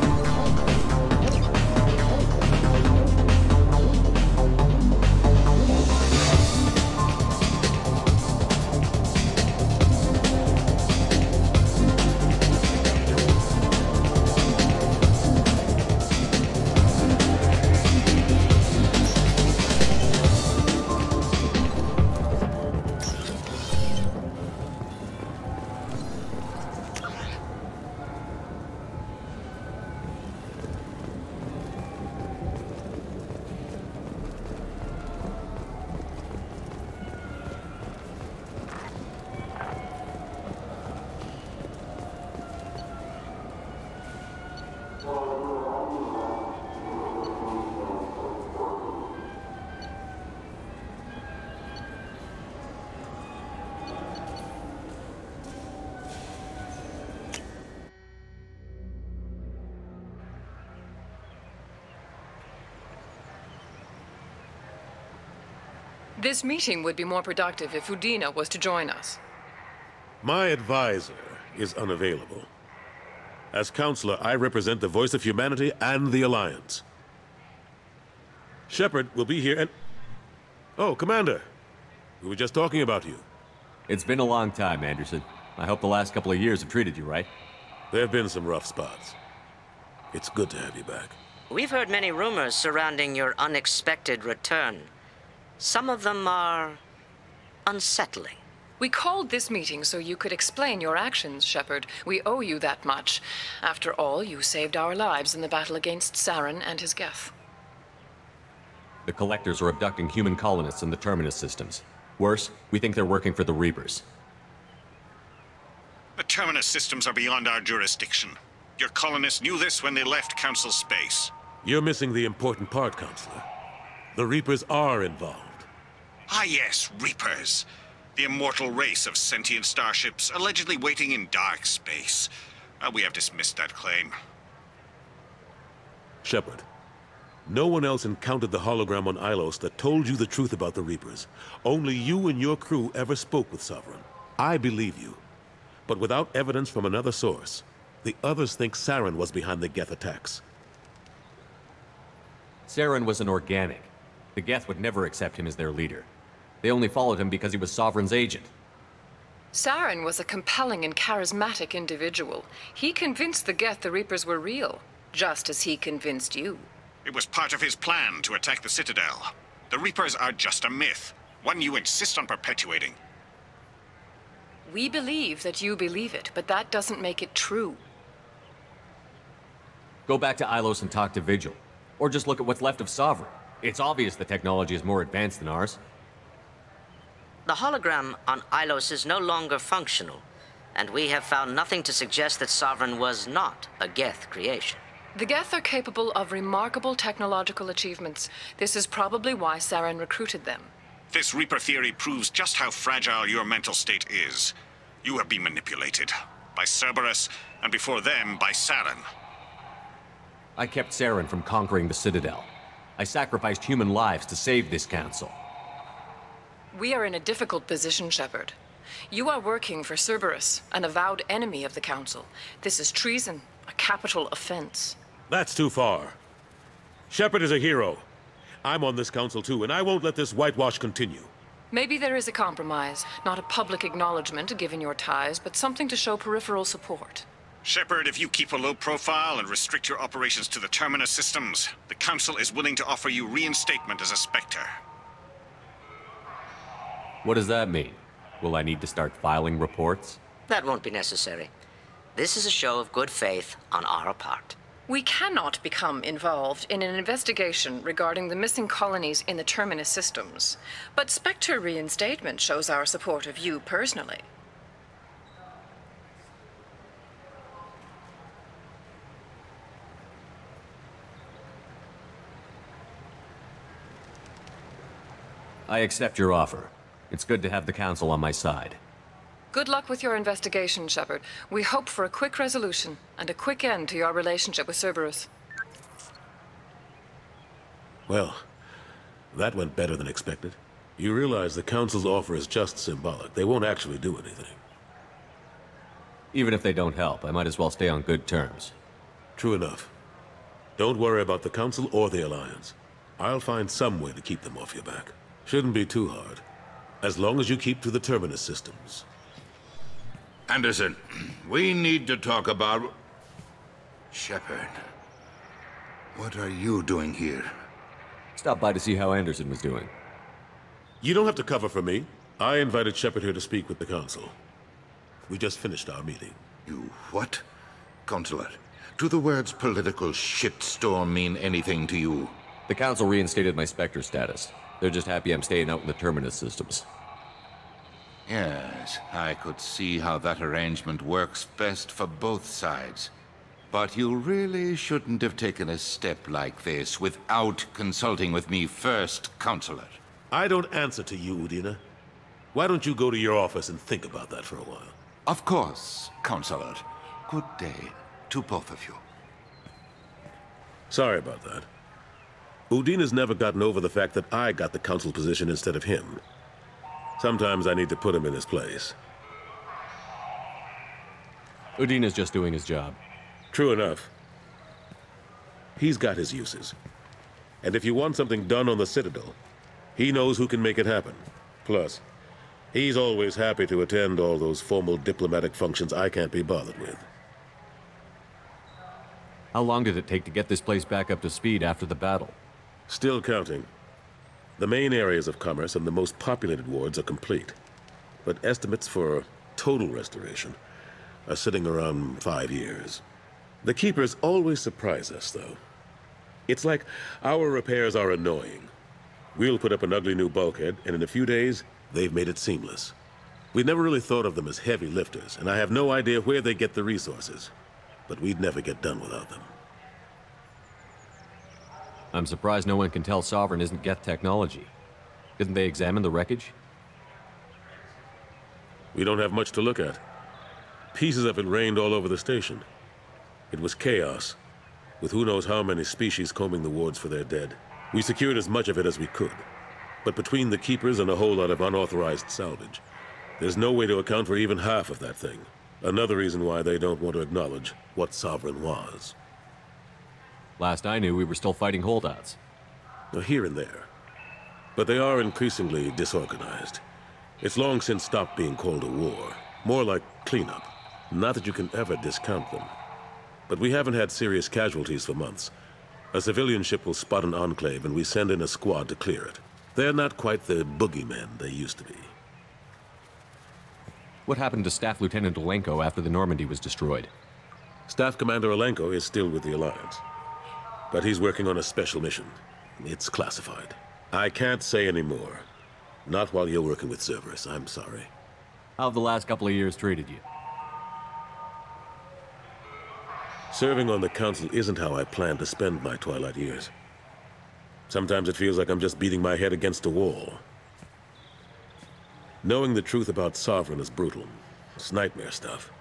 Speaker 33: This meeting would be more productive if Udina was to join us.
Speaker 31: My advisor is unavailable. As counselor, I represent the voice of humanity and the Alliance. Shepard will be here and... Oh, Commander. We were just talking about you.
Speaker 2: It's been a long time, Anderson. I hope the last couple of years have treated you right.
Speaker 31: There have been some rough spots. It's good to have you back.
Speaker 34: We've heard many rumors surrounding your unexpected return. Some of them are unsettling.
Speaker 33: We called this meeting so you could explain your actions, Shepard. We owe you that much. After all, you saved our lives in the battle against Saren and his Geth.
Speaker 2: The Collectors are abducting human colonists in the Terminus systems. Worse, we think they're working for the Reapers.
Speaker 35: The Terminus systems are beyond our jurisdiction. Your colonists knew this when they left Council space.
Speaker 31: You're missing the important part, Counselor. The Reapers are involved.
Speaker 35: Ah, yes, Reapers. The immortal race of sentient starships allegedly waiting in dark space. Uh, we have dismissed that claim.
Speaker 31: Shepard, no one else encountered the hologram on Ilos that told you the truth about the Reapers. Only you and your crew ever spoke with Sovereign. I believe you. But without evidence from another source, the others think Saren was behind the Geth attacks.
Speaker 2: Saren was an organic. The Geth would never accept him as their leader. They only followed him because he was Sovereign's agent.
Speaker 33: Saren was a compelling and charismatic individual. He convinced the Geth the Reapers were real, just as he convinced you.
Speaker 35: It was part of his plan to attack the Citadel. The Reapers are just a myth, one you insist on perpetuating.
Speaker 33: We believe that you believe it, but that doesn't make it true.
Speaker 2: Go back to Ilos and talk to Vigil. Or just look at what's left of Sovereign. It's obvious the technology is more advanced than ours.
Speaker 34: The hologram on Ilos is no longer functional, and we have found nothing to suggest that Sovereign was not a Geth creation.
Speaker 33: The Geth are capable of remarkable technological achievements. This is probably why Saren recruited them.
Speaker 35: This Reaper theory proves just how fragile your mental state is. You have been manipulated. By Cerberus, and before them, by Saren.
Speaker 2: I kept Saren from conquering the Citadel. I sacrificed human lives to save this council.
Speaker 33: We are in a difficult position, Shepard. You are working for Cerberus, an avowed enemy of the Council. This is treason, A capital offense.
Speaker 31: That's too far. Shepard is a hero. I'm on this council too, and I won't let this whitewash continue.
Speaker 33: Maybe there is a compromise. Not a public acknowledgement given your ties, but something to show peripheral support.
Speaker 35: Shepard, if you keep a low profile and restrict your operations to the Terminus systems, the Council is willing to offer you reinstatement as a Spectre.
Speaker 2: What does that mean? Will I need to start filing reports?
Speaker 34: That won't be necessary. This is a show of good faith on our part.
Speaker 33: We cannot become involved in an investigation regarding the missing colonies in the Terminus systems. But Spectre reinstatement shows our support of you personally.
Speaker 2: I accept your offer. It's good to have the Council on my side.
Speaker 33: Good luck with your investigation, Shepard. We hope for a quick resolution and a quick end to your relationship with Cerberus.
Speaker 31: Well, that went better than expected. You realize the Council's offer is just symbolic. They won't actually do anything.
Speaker 2: Even if they don't help, I might as well stay on good terms.
Speaker 31: True enough. Don't worry about the Council or the Alliance. I'll find some way to keep them off your back. Shouldn't be too hard. As long as you keep to the Terminus systems.
Speaker 36: Anderson, we need to talk about... Shepard. What are you doing here?
Speaker 2: Stop by to see how Anderson was doing.
Speaker 31: You don't have to cover for me. I invited Shepard here to speak with the Council. We just finished our meeting.
Speaker 36: You what? Consulate, do the words political shitstorm mean anything to you?
Speaker 2: The Council reinstated my Spectre status. They're just happy I'm staying out in the Terminus systems.
Speaker 36: Yes, I could see how that arrangement works best for both sides. But you really shouldn't have taken a step like this without consulting with me first, Consulate.
Speaker 31: I don't answer to you, Udina. Why don't you go to your office and think about that for a while?
Speaker 36: Of course, Consulate. Good day to both of you.
Speaker 31: Sorry about that. Udina's never gotten over the fact that I got the Council position instead of him. Sometimes I need to put him in his place.
Speaker 2: Udina's just doing his job.
Speaker 31: True enough. He's got his uses. And if you want something done on the Citadel, he knows who can make it happen. Plus, he's always happy to attend all those formal diplomatic functions I can't be bothered with.
Speaker 2: How long did it take to get this place back up to speed after the battle?
Speaker 31: Still counting. The main areas of commerce and the most populated wards are complete. But estimates for total restoration are sitting around five years. The Keepers always surprise us, though. It's like our repairs are annoying. We'll put up an ugly new bulkhead, and in a few days, they've made it seamless. We never really thought of them as heavy lifters, and I have no idea where they get the resources. But we'd never get done without them.
Speaker 2: I'm surprised no one can tell Sovereign isn't Geth technology. Didn't they examine the wreckage?
Speaker 31: We don't have much to look at. Pieces of it rained all over the station. It was chaos, with who knows how many species combing the wards for their dead. We secured as much of it as we could. But between the Keepers and a whole lot of unauthorized salvage, there's no way to account for even half of that thing. Another reason why they don't want to acknowledge what Sovereign was.
Speaker 2: Last I knew, we were still fighting holdouts.
Speaker 31: Here and there. But they are increasingly disorganized. It's long since stopped being called a war. More like cleanup. Not that you can ever discount them. But we haven't had serious casualties for months. A civilian ship will spot an enclave and we send in a squad to clear it. They're not quite the boogeymen they used to be.
Speaker 2: What happened to Staff Lieutenant Alenko after the Normandy was destroyed?
Speaker 31: Staff Commander Alenko is still with the Alliance. But he's working on a special mission. It's classified. I can't say any more. Not while you're working with Cerberus, I'm sorry.
Speaker 2: How have the last couple of years treated you?
Speaker 31: Serving on the Council isn't how I plan to spend my twilight years. Sometimes it feels like I'm just beating my head against a wall. Knowing the truth about Sovereign is brutal. It's nightmare stuff.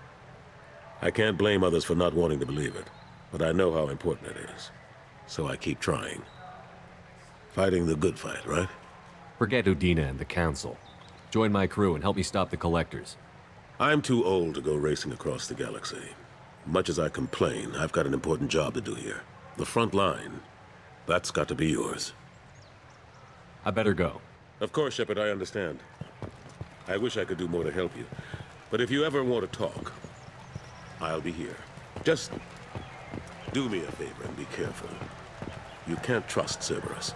Speaker 31: I can't blame others for not wanting to believe it, but I know how important it is. So I keep trying. Fighting the good fight, right?
Speaker 2: Forget Udina and the Council. Join my crew and help me stop the Collectors.
Speaker 31: I'm too old to go racing across the galaxy. Much as I complain, I've got an important job to do here. The front line, that's got to be yours.
Speaker 2: I better go.
Speaker 31: Of course, Shepard, I understand. I wish I could do more to help you. But if you ever want to talk, I'll be here. Just do me a favor and be careful. You can't trust Cerberus.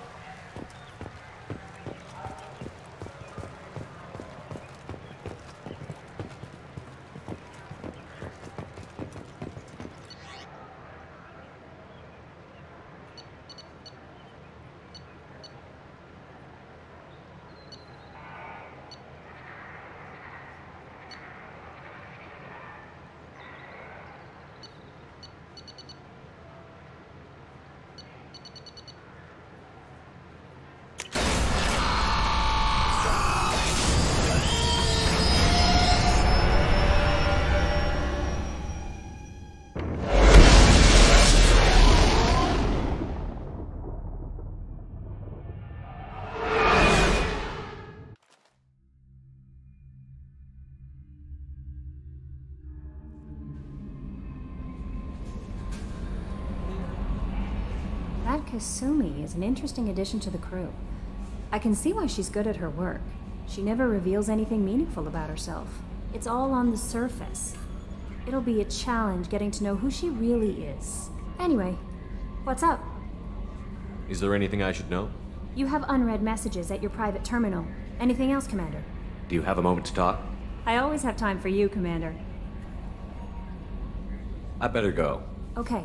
Speaker 21: Kasumi is an interesting addition to the crew. I can see why she's good at her work. She never reveals anything meaningful about herself. It's all on the surface. It'll be a challenge getting to know who she really is. Anyway, what's up?
Speaker 2: Is there anything I should know?
Speaker 21: You have unread messages at your private terminal. Anything else, Commander?
Speaker 2: Do you have a moment to talk?
Speaker 21: I always have time for you, Commander.
Speaker 2: I better go.
Speaker 21: Okay.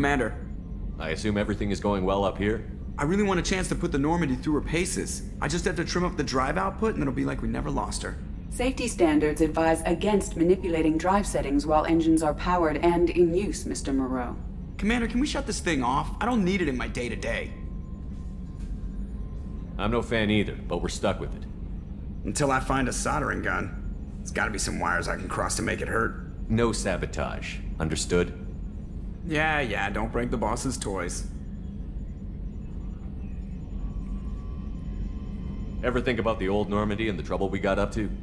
Speaker 37: Commander.
Speaker 2: I assume everything is going well up here?
Speaker 37: I really want a chance to put the Normandy through her paces. I just have to trim up the drive output and it'll be like we never lost her.
Speaker 38: Safety standards advise against manipulating drive settings while engines are powered and in use, Mr. Moreau.
Speaker 37: Commander, can we shut this thing off? I don't need it in my day to day.
Speaker 2: I'm no fan either, but we're stuck with it.
Speaker 37: Until I find a soldering gun. There's gotta be some wires I can cross to make it hurt.
Speaker 2: No sabotage. Understood?
Speaker 37: Yeah, yeah, don't break the boss's toys.
Speaker 2: Ever think about the old Normandy and the trouble we got up to? [LAUGHS]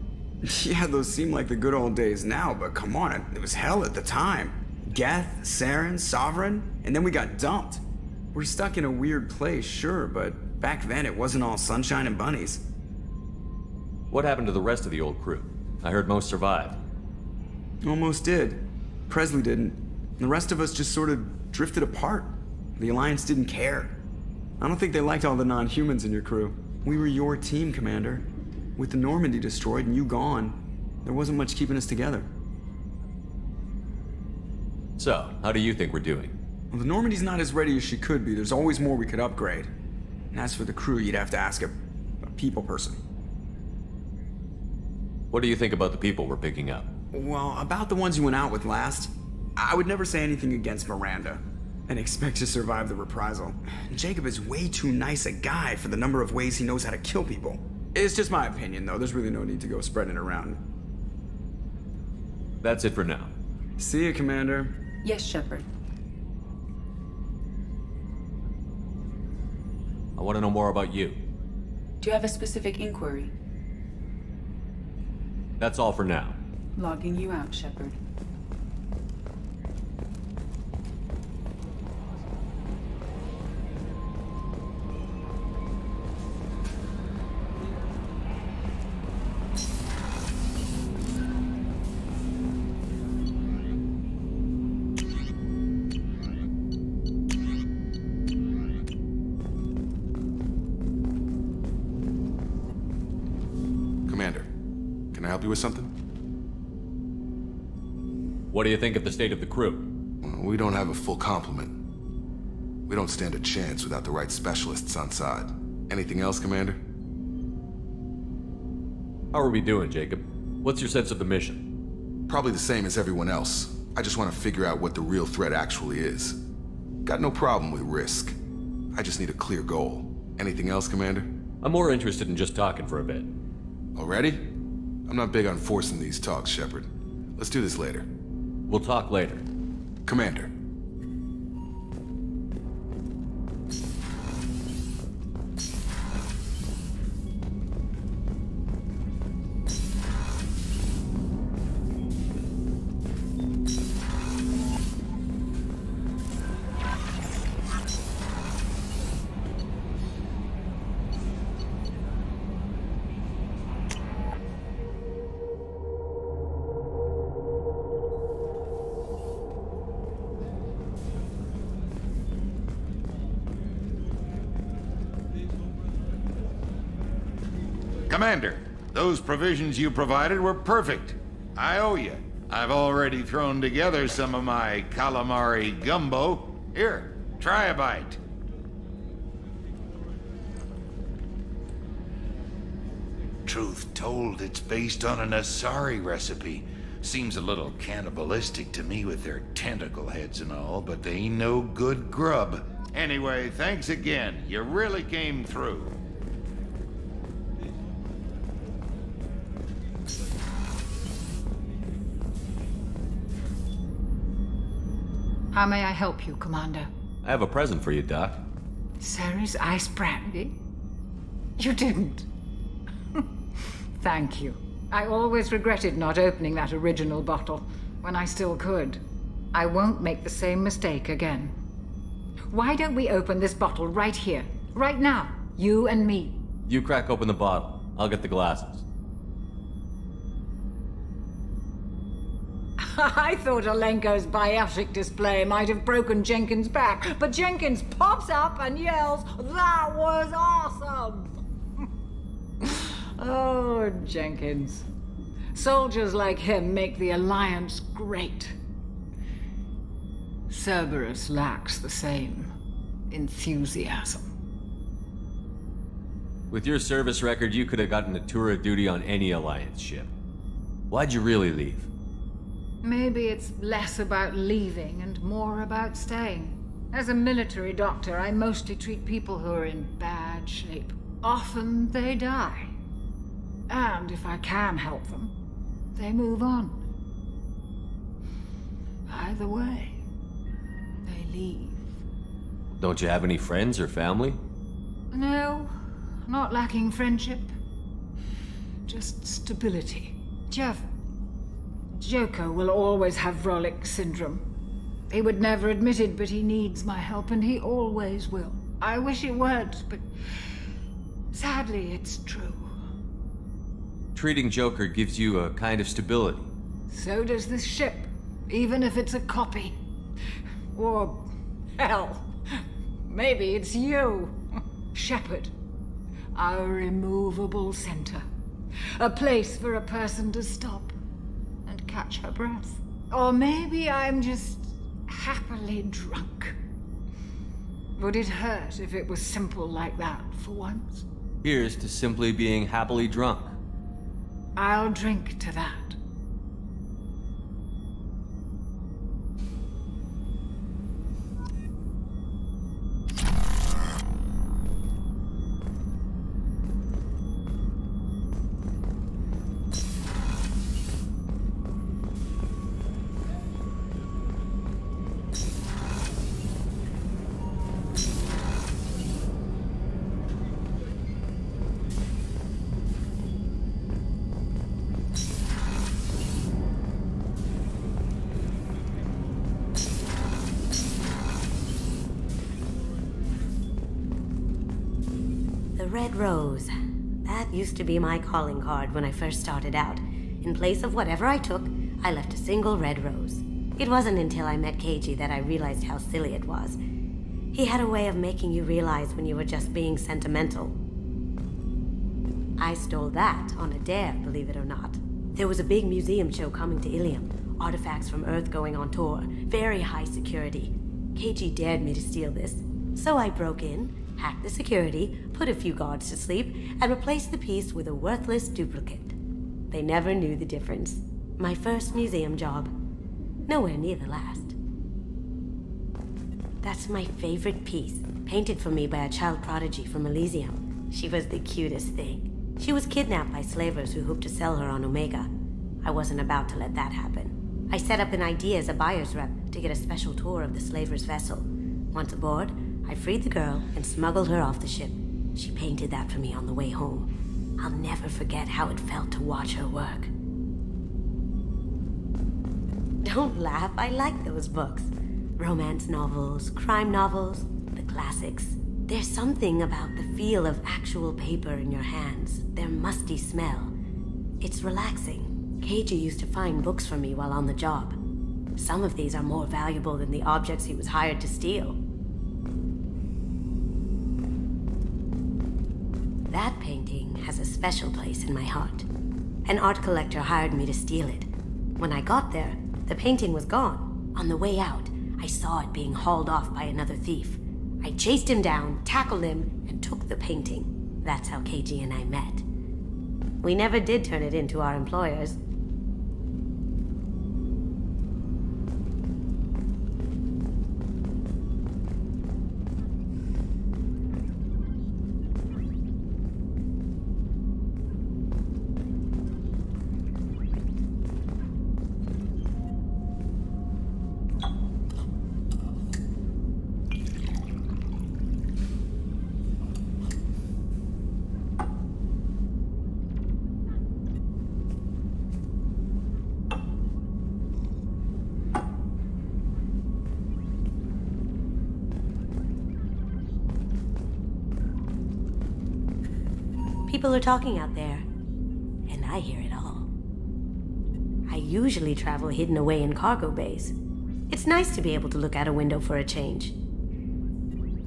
Speaker 37: Yeah, those seem like the good old days now, but come on, it, it was hell at the time. Geth, Saren, Sovereign, and then we got dumped. We're stuck in a weird place, sure, but back then it wasn't all sunshine and bunnies.
Speaker 2: What happened to the rest of the old crew? I heard most survived.
Speaker 37: Almost did. Pressly didn't. The rest of us just sort of drifted apart. The Alliance didn't care. I don't think they liked all the non-humans in your crew. We were your team, Commander. With the Normandy destroyed and you gone, there wasn't much keeping us together.
Speaker 2: So, how do you think we're doing?
Speaker 37: Well, the Normandy's not as ready as she could be. There's always more we could upgrade. And as for the crew, you'd have to ask a, a people person.
Speaker 2: What do you think about the people we're picking up?
Speaker 37: Well, about the ones you went out with last, I would never say anything against Miranda and expect to survive the reprisal. Jacob is way too nice a guy for the number of ways he knows how to kill people. It's just my opinion, though. There's really no need to go spreading it around.
Speaker 2: That's it for now.
Speaker 37: See you, Commander.
Speaker 38: Yes, Shepard.
Speaker 2: I want to know more about you.
Speaker 38: Do you have a specific inquiry?
Speaker 2: That's all for now.
Speaker 38: Logging you out, Shepard.
Speaker 39: With something?
Speaker 2: What do you think of the state of the crew?
Speaker 39: Well, we don't have a full complement. We don't stand a chance without the right specialists on side. Anything else, Commander?
Speaker 2: How are we doing, Jacob? What's your sense of the mission?
Speaker 39: Probably the same as everyone else. I just want to figure out what the real threat actually is. Got no problem with risk. I just need a clear goal. Anything else, Commander?
Speaker 2: I'm more interested in just talking for a bit.
Speaker 39: Already? I'm not big on forcing these talks, Shepard. Let's do this later.
Speaker 2: We'll talk later.
Speaker 39: Commander.
Speaker 36: Commander, provisions you provided were perfect. I owe you. I've already thrown together some of my calamari gumbo. Here, try a bite. Truth told, it's based on an Asari recipe. Seems a little cannibalistic to me with their tentacle heads and all, but they ain't no good grub. Anyway, thanks again. You really came through.
Speaker 40: How may I help you, Commander?
Speaker 2: I have a present for you, Doc.
Speaker 40: Serrice ice brandy? You didn't. [LAUGHS] Thank you. I always regretted not opening that original bottle when I still could. I won't make the same mistake again. Why don't we open this bottle right here, right now? You and me.
Speaker 2: You crack open the bottle. I'll get the glasses. [LAUGHS]
Speaker 40: I thought Alenko's biotic display might have broken Jenkins' back, but Jenkins pops up and yells, That was awesome! [LAUGHS] oh, Jenkins. Soldiers like him make the Alliance great. Cerberus lacks the same enthusiasm.
Speaker 2: With your service record, you could have gotten a tour of duty on any Alliance ship. Why'd you really leave?
Speaker 40: Maybe it's less about leaving and more about staying. As a military doctor, I mostly treat people who are in bad shape. Often they die. And if I can help them, they move on. Either way, they leave.
Speaker 2: Don't you have any friends or family?
Speaker 40: No, not lacking friendship. Just stability. Jeff, Joker will always have Vrolik syndrome. He would never admit it, but he needs my help, and he always will. I wish he weren't, but sadly, it's true.
Speaker 2: Treating Joker gives you a kind of stability.
Speaker 40: So does this ship, even if it's a copy. Or, hell, maybe it's you, Shepard. Our immovable center. A place for a person to stop catch her breath. Or maybe I'm just happily drunk. Would it hurt if it was simple like that for once?
Speaker 2: Here's to simply being happily drunk.
Speaker 40: I'll drink to that.
Speaker 41: Rose. That used to be my calling card when I first started out. In place of whatever I took, I left a single red rose. It wasn't until I met Keiji that I realized how silly it was. He had a way of making you realize when you were just being sentimental. I stole that on a dare, believe it or not.
Speaker 1: There was a big museum show coming to Ilium. Artifacts from Earth going on tour. Very high security. Keiji dared me to steal this. So I broke in, hacked the security, put a few guards to sleep, and replace the piece with a worthless duplicate. They never knew the difference. My first museum job. Nowhere near the last. That's my favorite piece, painted for me by a child prodigy from Elysium. She was the cutest thing. She was kidnapped by slavers who hoped to sell her on Omega. I wasn't about to let that happen. I set up an idea as a buyer's rep to get a special tour of the slaver's vessel. Once aboard, I freed the girl and smuggled her off the ship. She painted that for me on the way home. I'll never forget how it felt to watch her work. Don't laugh, I like those books. Romance novels, crime novels, the classics. There's something about the feel of actual paper in your hands, their musty smell. It's relaxing. Keiji used to find books for me while on the job. Some of these are more valuable than the objects he was hired to steal. That painting has a special place in my heart. An art collector hired me to steal it. When I got there, the painting was gone. On the way out, I saw it being hauled off by another thief. I chased him down, tackled him, and took the painting. That's how Keiji and I met. We never did turn it into our employers. Are talking out there, and I hear it all. I usually travel hidden away in cargo bays. It's nice to be able to look out a window for a change.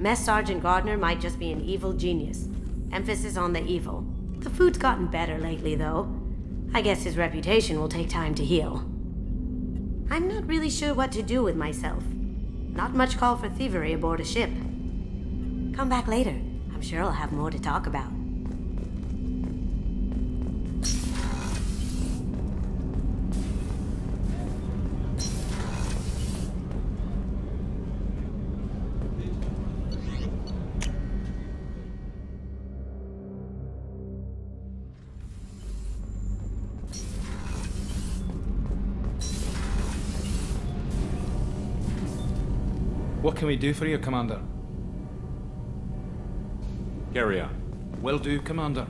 Speaker 1: Mess Sergeant Gardner might just be an evil genius. Emphasis on the evil. The food's gotten better lately, though. I guess his reputation will take time to heal. I'm not really sure what to do with myself. Not much call for thievery aboard a ship. Come back later. I'm sure I'll have more to talk about.
Speaker 19: We do for you, Commander?
Speaker 2: Carry on.
Speaker 19: Will do, Commander.